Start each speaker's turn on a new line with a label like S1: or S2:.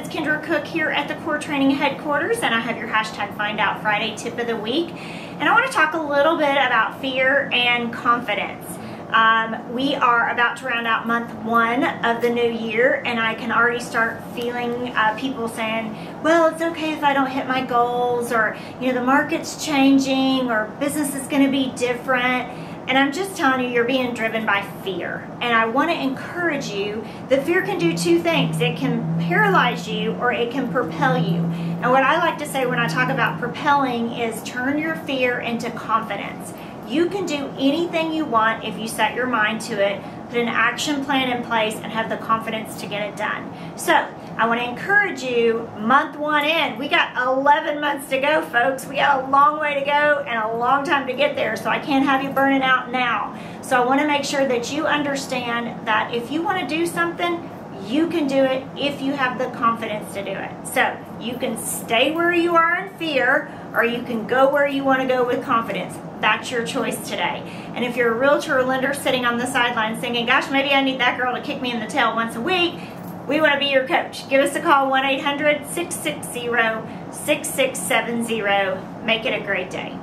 S1: it's Kendra Cooke here at the Core Training Headquarters, and I have your hashtag Find Out Friday tip of the week. And I want to talk a little bit about fear and confidence. Um, we are about to round out month one of the new year, and I can already start feeling uh, people saying, well, it's okay if I don't hit my goals, or, you know, the market's changing, or business is going to be different. And I'm just telling you, you're being driven by fear. And I want to encourage you that fear can do two things it can paralyze you or it can propel you. And what I like to say when I talk about propelling is turn your fear into confidence. You can do anything you want if you set your mind to it, put an action plan in place, and have the confidence to get it done. So, I want to encourage you, month one in, we got 11 months to go, folks. We got a long way to go and a long time to get there, so I can't have you burning out now. So, I want to make sure that you understand that if you want to do something, you can do it if you have the confidence to do it. So you can stay where you are in fear or you can go where you want to go with confidence. That's your choice today. And if you're a realtor or lender sitting on the sidelines thinking, gosh, maybe I need that girl to kick me in the tail once a week, we want to be your coach. Give us a call 1 800 660 6670. Make it a great day.